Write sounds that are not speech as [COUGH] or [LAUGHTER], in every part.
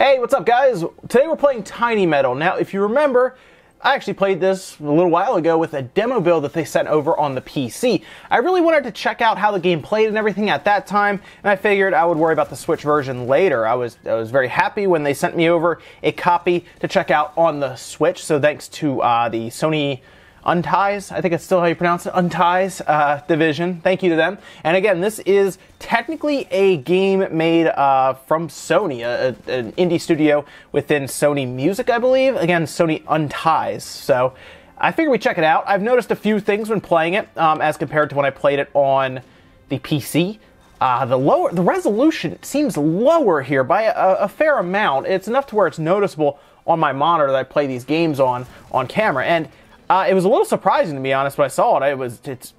Hey, what's up, guys? Today we're playing Tiny Metal. Now, if you remember, I actually played this a little while ago with a demo build that they sent over on the PC. I really wanted to check out how the game played and everything at that time, and I figured I would worry about the Switch version later. I was I was very happy when they sent me over a copy to check out on the Switch. So thanks to uh, the Sony Unties, I think it's still how you pronounce it, Unties uh, division. Thank you to them. And again, this is technically a game made uh, from Sony, a, a, an indie studio within Sony Music, I believe. Again, Sony Unties. So I figured we check it out. I've noticed a few things when playing it um, as compared to when I played it on the PC. Uh, the lower, the resolution seems lower here by a, a fair amount. It's enough to where it's noticeable on my monitor that I play these games on on camera. And uh, it was a little surprising to be honest when I saw it. It was it's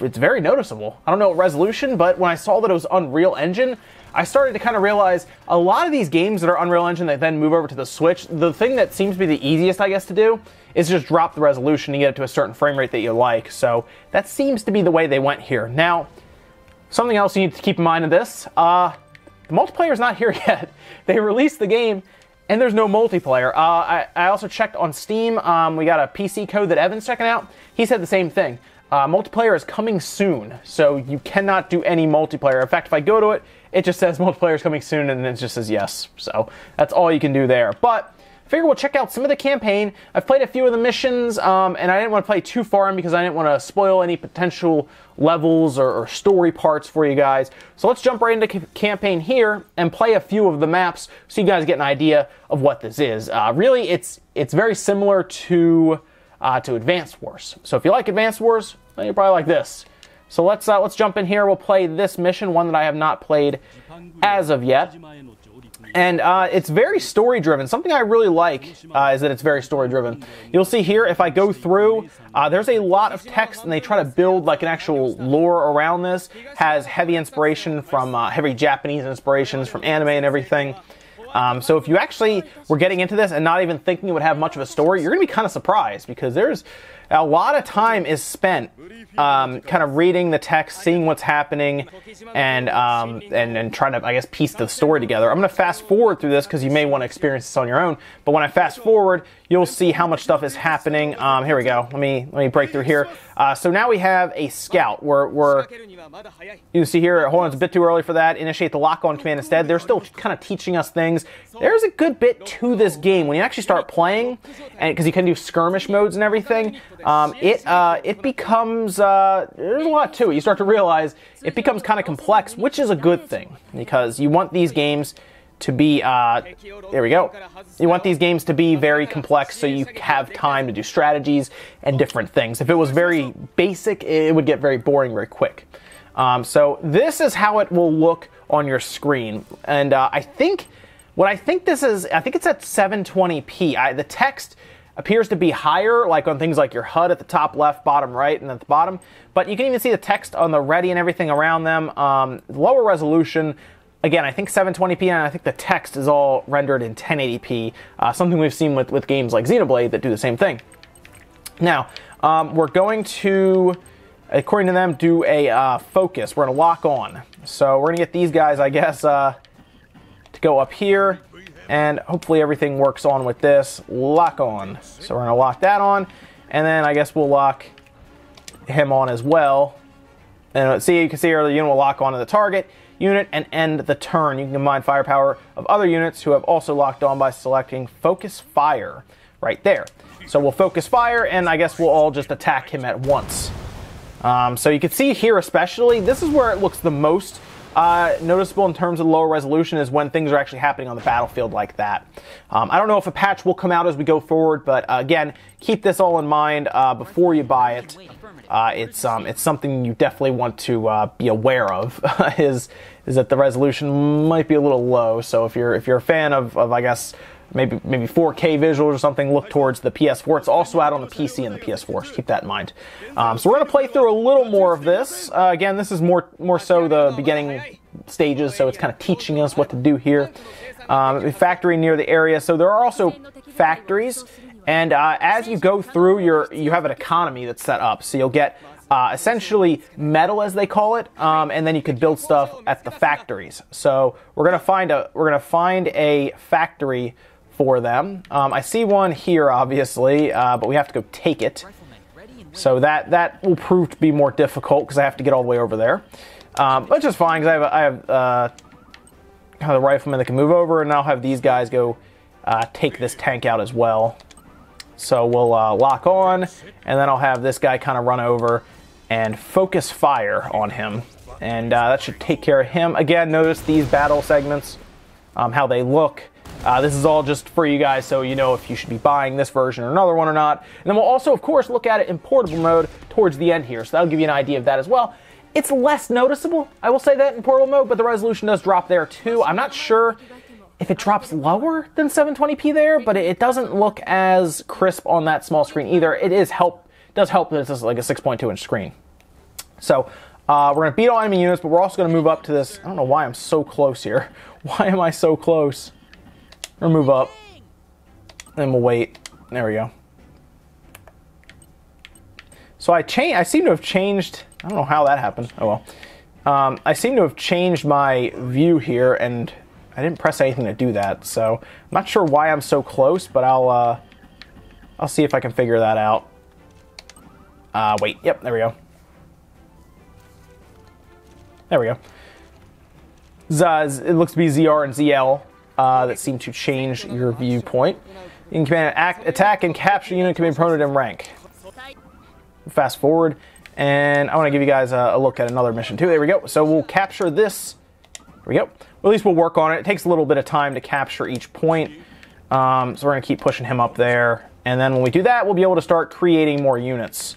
it's very noticeable. I don't know what resolution, but when I saw that it was Unreal Engine, I started to kind of realize a lot of these games that are Unreal Engine that then move over to the Switch. The thing that seems to be the easiest, I guess, to do is just drop the resolution and get it to a certain frame rate that you like. So that seems to be the way they went here. Now, something else you need to keep in mind in this: uh, the multiplayer is not [LAUGHS] here yet. They released the game and there's no multiplayer. Uh, I, I, also checked on Steam. Um, we got a PC code that Evan's checking out. He said the same thing. Uh, multiplayer is coming soon, so you cannot do any multiplayer. In fact, if I go to it, it just says [LAUGHS] multiplayer is coming soon, and then it just says yes. So that's all you can do there. But figure we'll check out some of the campaign. I've played a few of the missions, um, and I didn't want to play too far in because I didn't want to spoil any potential levels or, or, story parts for you guys. So let's jump right into campaign here and play a few of the maps so you guys get an idea of what this is. Uh, really, it's it's very similar to uh, to Advanced Wars. So if you like Advanced Wars, well, you probably like this. So let's uh, let's jump in here. We'll play this mission, one that I have not played as of yet and uh, it's very story driven. Something I really like uh, is that it's very story driven. You'll see here if I go through, uh, there's a lot of text, and they try to build like an actual lore around this. Has heavy inspiration from uh, heavy Japanese inspirations from anime and everything. Um, so if you actually were getting into this and not even thinking it would have much of a story, you're to be kind of surprised because there's a lot of time is spent um, kind of reading the text, seeing what's happening, and, um, and and trying to, I guess, piece the story together. I'm going to fast forward through this because you may want to experience this on your own. But when I fast forward, you'll see how much stuff is happening. Um, here we go. Let me let me break through here. Uh, so now we have a scout. We're, we're you see here. Hold on, it's a bit too early for that. Initiate the lock-on command instead. They're still kind of teaching us things. There's a good bit to this game when you actually start playing, and because you can do skirmish modes and everything. Um, it uh, it becomes uh, there's a lot to it. You start to realize it becomes kind of complex, which is a good thing because you want these games to be uh, there we go. You want these games to be very complex so you have time to do strategies and different things. If it was very basic it would get very boring very quick. Um, so this is how it will look on your screen. And uh, i think what i think this is i think it's at 720p I, the text appears to be higher, like on things like your HUD at the top left, bottom right, and at the bottom. But you can even see the text on the ready and everything around them. Um, lower resolution. Again, I think 720p, and I think the text is all rendered in 1080p. Uh, something we've seen with, with games like Xenoblade that do the same thing. Now, um, we're going to, according to them, do a uh, focus. We're going to lock on. So we're going to get these guys, I guess, uh, to go up here and hopefully everything works on with this lock on. So we're gonna lock that on, and then I guess we'll lock him on as well. And see, you can see here the unit will lock onto the target unit and end the turn. You can combine firepower of other units who have also locked on by selecting focus fire right there. So we'll focus fire, and I guess we'll all just attack him at once. Um, so you can see here especially, this is where it looks the most uh, noticeable in terms of lower resolution is when things are actually happening on the battlefield like that. Um, I don't know if a patch will come out as we go forward, but uh, again, keep this all in mind uh, before you buy it. Uh, it's um, it's something you definitely want to uh, be aware of. [LAUGHS] is is that the resolution might be a little low. So if you're if you're a fan of, of I guess maybe maybe 4K visuals or something, look towards the PS4. It's also out on the PC and the PS4, so keep that in mind. Um, so we're to play through a little more of this. Uh, again, this is more more so the beginning stages, so it's kind of teaching us what to do here. Um, factory near the area, so there are also factories, and uh, as you go through, your you have an economy that's set up. So you'll get uh, essentially metal, as they call it, um, and then you could build stuff at the factories. So we're gonna find a we're gonna find a factory for them. Um, I see one here, obviously, uh, but we have to go take it. So that that will prove to be more difficult because I have to get all the way over there. Um, which is fine because I have, I have uh, kind of the riflemen that can move over, and I'll have these guys go uh, take this tank out as well. So we'll uh, lock on, and then I'll have this guy kind of run over and focus fire on him. And uh, that should take care of him. Again, notice these battle segments, um, how they look. Uh, this is all just for you guys so you know if you should be buying this version or another one or not. And then we'll also, of course, look at it in portable mode towards the end here. So that'll give you an idea of that as well. It's less noticeable, I will say that in portable mode, but the resolution does drop there too. I'm not sure if it drops lower than 720p there, but it doesn't look as crisp on that small screen either. It is help does help that it's like a 6.2 inch screen. So uh, we're gonna beat all enemy units, but we're also gonna move up to this. I don't know why I'm so close here. [LAUGHS] Why am I so close? We're gonna move up, and we'll wait. There we go. So I change. I seem to have changed. I don't know how that happened. Oh well. Um, I seem to have changed my view here, and I didn't press anything to do that. So I'm not sure why I'm so close, but I'll uh, I'll see if I can figure that out. Uh, wait. Yep. There we go. There we go. Zaz, it looks to be ZR and ZL uh, that seem to change your viewpoint. You can command act, attack and capture unit be promoted in rank. Fast forward, and I want to give you guys a, a, look at another mission too. There we go. So we'll capture this. There we go. Well, at least we'll work on it. It takes a little bit of time to capture each point. Um, so we're going to keep pushing him up there. And then when we do that, we'll be able to start creating more units.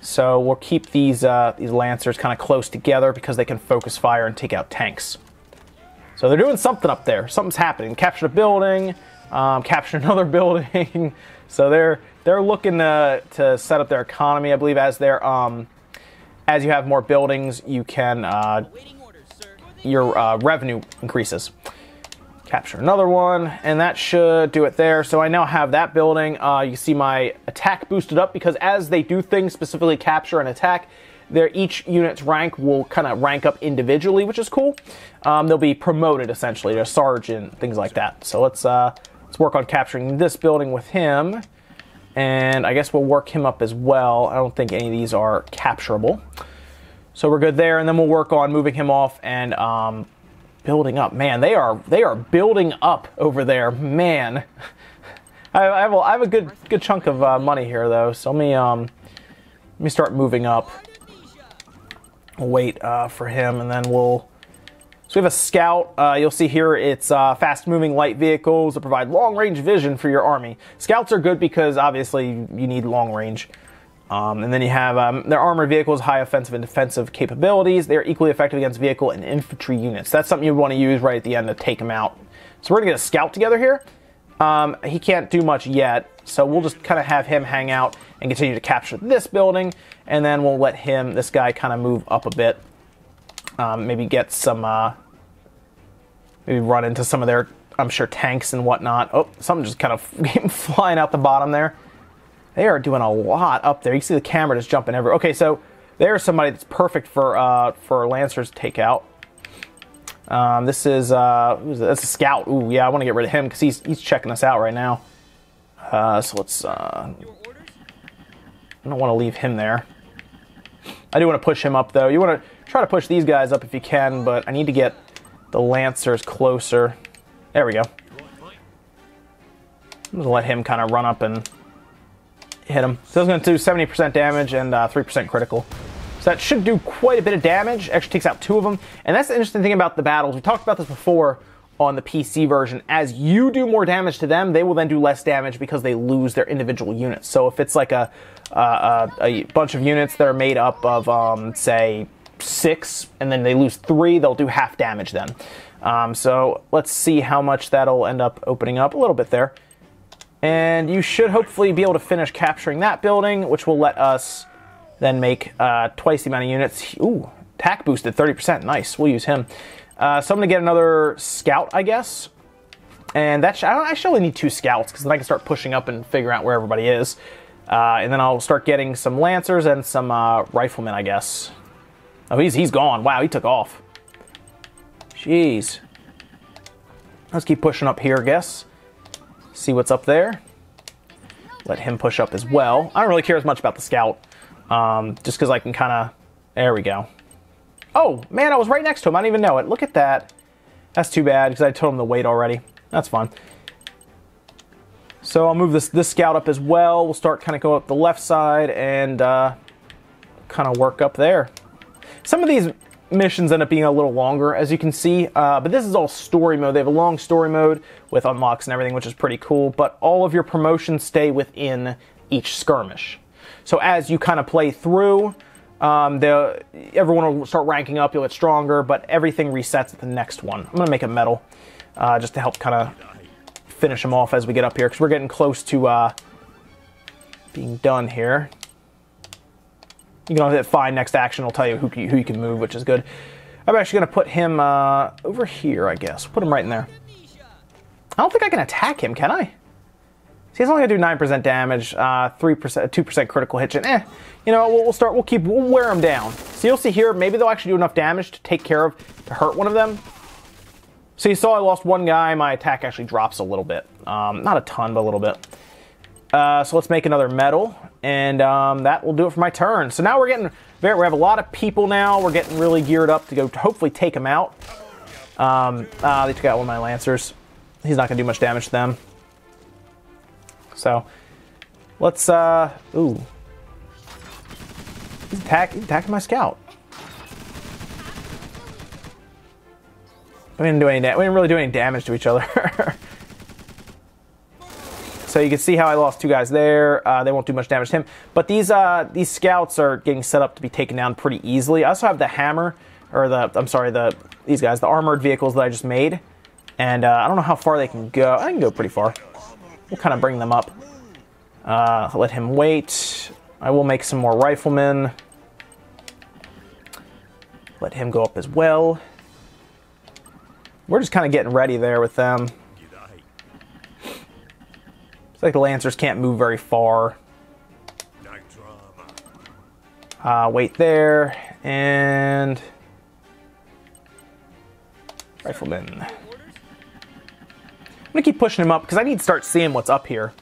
So we'll keep these, uh, these Lancers kind of close together because they can focus fire and take out tanks. So they're doing something up there. Something's happening. Captured a building, um, [LAUGHS] captured another building. [LAUGHS] so they're they're looking to, to set up their economy. I believe as their um, as you have more buildings, you can uh, your uh, revenue increases capture another one, and that should do it there. So I now have that building. Uh, you see my attack boosted up because as they do things, specifically capture and attack, their each unit's rank will kind of rank up individually, which is cool. Um, they'll be promoted essentially to sergeant, things like that. So let's uh, let's work on capturing this building with him, and I guess we'll work him up as well. I don't think any of these are capturable. So we're good there, and then we'll work on moving him off and um, building up. Man, they are they are building up over there. Man, [LAUGHS] I, I, have, a, I have a good good chunk of uh, money here though. So let me um let me start moving up. We'll wait uh, for him, and then we'll. So we have a scout. Uh, you'll see here it's uh, fast-moving light vehicles that provide long-range vision for your army. Scouts are good because obviously you need long range. Um, and then you have um, their armored vehicles, high offensive and defensive capabilities. They are equally effective against vehicle and infantry units. That's something you want to use right at the end to take them out. So we're going to get a scout together here. Um, he can't do much yet, so we'll just kind of have him hang out and continue to capture this building, and then we'll let him, this guy, kind of move up a bit. Um, maybe get some, uh, maybe run into some of their, I'm sure, tanks and whatnot. Oh, something just kind of [LAUGHS] came flying out the bottom there. They are doing a lot up there. You see the camera just jumping everywhere. Okay, so there's somebody that's perfect for uh, for Lancers takeout. Um, this is uh, that's a scout. Ooh, yeah, I want to get rid of him because he's he's checking us out right now. Uh, so let's. Uh, I don't want to leave him there. I do want to push him up though. You want to try to push these guys up if you can, but I need to get the Lancers closer. There we go. I'm gonna let him kind of run up and hit him. So it's going to do 70% damage and 3% uh, critical. So that should do quite a bit of damage. Actually takes out two of them. And that's the interesting thing about the battles. We talked about this before on the PC version. As you do more damage to them, they will then do less damage because they lose their individual units. So if it's like a, uh, a, a bunch of units that are made up of, um, say, six, and then they lose three, they'll do half damage then. Um, so let's see how much that'll end up opening up a little bit there. And you should hopefully be able to finish capturing that building, which will let us then make uh, twice the amount of units. Ooh, attack boosted 30%. Nice. We'll use him. Uh, so I'm going to get another scout, I guess. And that sh I, I should only need two scouts because then I can start pushing up and figure out where everybody is. Uh, and then I'll start getting some Lancers and some uh, Riflemen, I guess. Oh, he's, he's gone. Wow, he took off. Jeez. Let's keep pushing up here, I guess. See what's up there. Let him push up as well. I don't really care as much about the scout. Um, just because I can kind of... There we go. Oh, man, I was right next to him. I didn't even know it. Look at that. That's too bad because I told him to wait already. That's fine. So I'll move this, this scout up as well. We'll start kind of go up the left side and uh, kind of work up there. Some of these missions end up being a little longer, as you can see, uh, but this is all story mode. They have a long story mode with unlocks and everything, which is pretty cool, but all of your promotions stay within each skirmish. So as you kind of play through, um, everyone will start ranking up, you'll get stronger, but everything resets at the next one. I'm going to make a medal uh, just to help kind of finish them off as we get up here, because we're getting close to uh, being done here. You can hit find next action, it'll tell you who, who you can move, which is good. I'm actually going to put him uh, over here, I guess. Put him right in there. I don't think I can attack him, can I? See, he's only going to do 9% damage, uh, 3%, 2% critical hit. And eh, you know, we'll, we'll, start, we'll keep, we'll wear him down. So you'll see here, maybe they'll actually do enough damage to take care of, to hurt one of them. So you saw I lost one guy, my attack actually drops a little bit. Um, not a ton, but a little bit. Uh, so let's make another medal, and um, that will do it for my turn. So now we're getting, very we have a lot of people now. We're getting really geared up to go to hopefully take them out. Um, uh, they took out one of my Lancers. He's not going to do much damage to them. So let's, uh, ooh. He's, he's attacking my scout. We didn't do any. we didn't really do any damage to each other. [LAUGHS] so you can see how I lost two guys there. Uh, they won't do much damage to him. But these uh, these scouts are getting set up to be taken down pretty easily. I also have the hammer, or the I'm sorry, the these guys, the armored vehicles that I just made, and uh, I don't know how far they can go. I can go pretty far. We'll kind of bring them up. Uh, let him wait. I will make some more riflemen. Let him go up as well. We're just kind of getting ready there with them. It's like the Lancers can't move very far. Uh, wait there, and... Rifleman. I'm gonna keep pushing him up because I need to start seeing what's up here.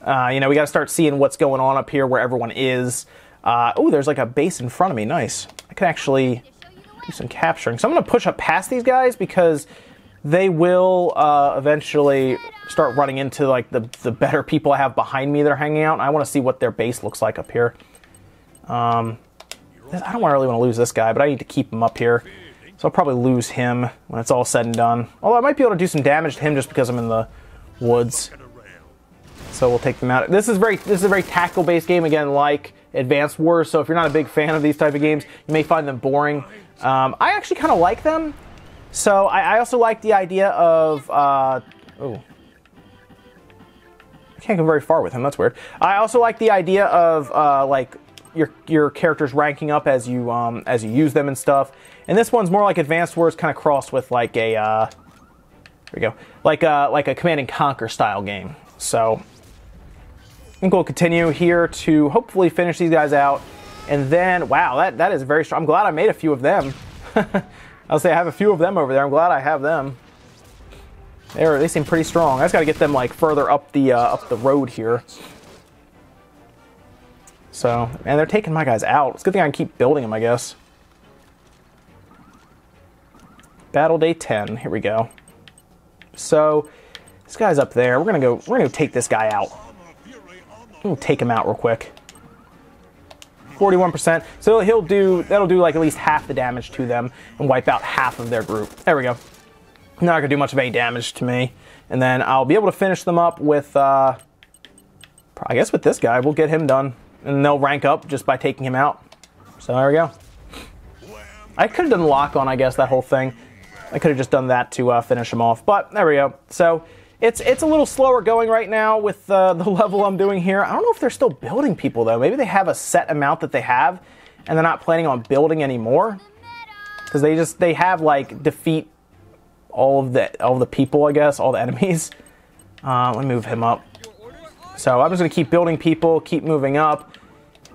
Uh, you know, we gotta start seeing what's going on up here where everyone is. Uh, oh, there's like a base in front of me. Nice. I can actually do some capturing. So I'm going to push up past these guys because they will uh, eventually start running into like the, the better people I have behind me that are hanging out. I want to see what their base looks like up here. Um, I don't really want to lose this guy, but I need to keep him up here. So I'll probably lose him when it's all said and done. Although I might be able to do some damage to him just because I'm in the woods. So we'll take them out. This is very this is a very tactical based game again, like Advanced Wars. So if you're not a big fan of these type of games, you may find them boring. Um, I actually kind of like them. So I, I, also like the idea of. Uh, oh. Can't go very far with him. That's weird. I also like the idea of uh, like your your characters ranking up as you um, as you use them and stuff. And this one's more like Advanced Wars, kind of crossed with like a. Uh, there we go. Like a like a Command and Conquer style game. So I think we'll continue here to hopefully finish these guys out and then, wow, that, that is very strong. I'm glad I made a few of them. [LAUGHS] I'll say I have a few of them over there. I'm glad I have them. They're, they seem pretty strong. I just got to get them like further up the uh, up the road here. So, and they're taking my guys out. It's a good thing I can keep building them, I guess. Battle day 10. Here we go. So, this guy's up there. We're gonna go. We're gonna take this guy out. We'll take him out real quick. 41%. So he'll do, that'll do like at least half the damage to them and wipe out half of their group. There we go. Not gonna do much of any damage to me. And then I'll be able to finish them up with, uh, I guess with this guy, we'll get him done. And they'll rank up just by taking him out. So there we go. I could have done lock on, I guess, that whole thing. I could have just done that to uh, finish him off. But there we go. So it's it's a little slower going right now with uh, [LAUGHS] the level I'm doing here. I don't know if they're still building people though. Maybe they have a set amount that they have, and they're not planning on building anymore. Because they just they have like defeat all of the all the people, I guess, all the enemies. [LAUGHS] Uh, let me move him up. So I'm just going to keep building people, keep moving up.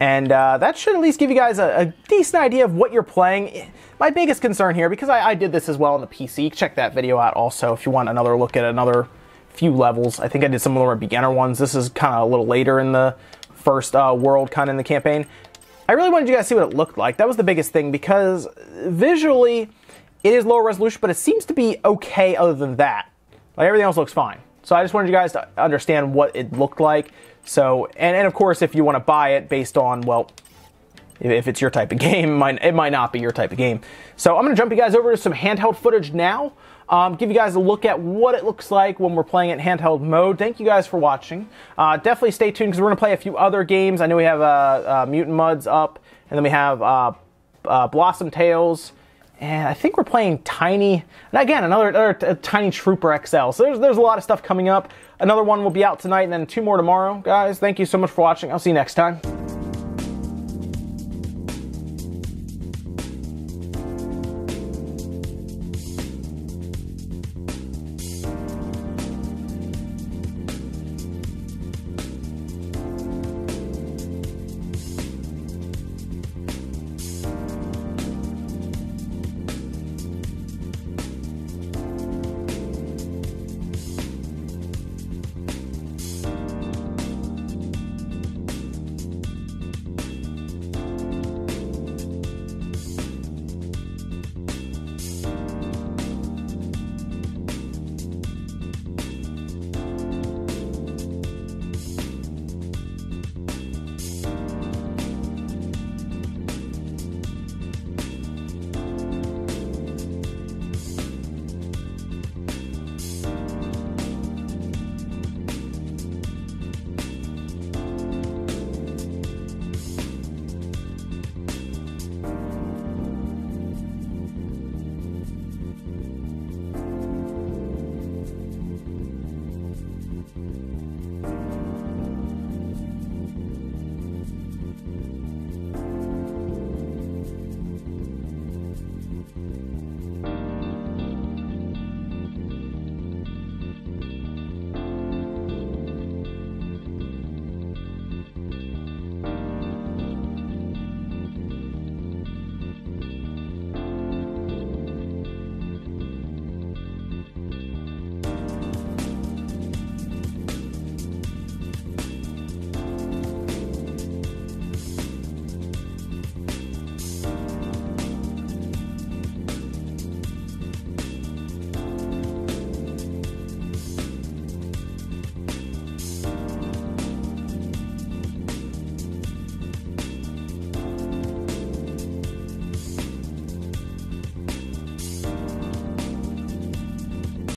And uh, that should at least give you guys a, a, decent idea of what you're playing. My biggest concern here, because I, I, did this as well on the PC, check that video out also if you want another look at another few levels. I think I did some of the more beginner ones. This is kind of a little later in the first uh, world, kind of in the campaign. I really wanted you guys to see what it looked like. That was the biggest thing because visually it is lower resolution, but it seems to be okay other than that. Like everything else looks fine. So I just wanted you guys to understand what it looked like. So, and, and of course, if you want to buy it based on, well, if it's your type of [LAUGHS] game, it might, it might not be your type of game. So I'm going to jump you guys over to some handheld footage now. Um, give you guys a look at what it looks like when we're playing it handheld mode. Thank you guys for watching. Uh, definitely stay tuned because we're going to play a few other games. I know we have uh, uh, Mutant Mudds up, and then we have uh, uh, Blossom Tales, and I think we're playing Tiny, and again, another, another Tiny Trooper XL. So there's, there's a lot of stuff coming up. Another one will be out tonight, and then two more tomorrow. Guys, thank you so much for watching. I'll see you next time.